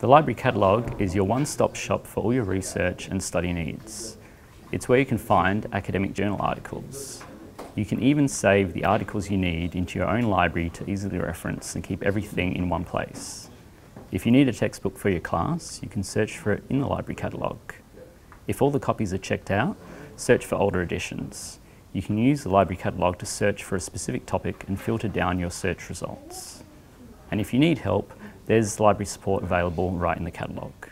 The Library Catalogue is your one-stop shop for all your research and study needs. It's where you can find academic journal articles. You can even save the articles you need into your own library to easily reference and keep everything in one place. If you need a textbook for your class, you can search for it in the library catalogue. If all the copies are checked out, search for older editions. You can use the library catalogue to search for a specific topic and filter down your search results. And if you need help, there's library support available right in the catalogue.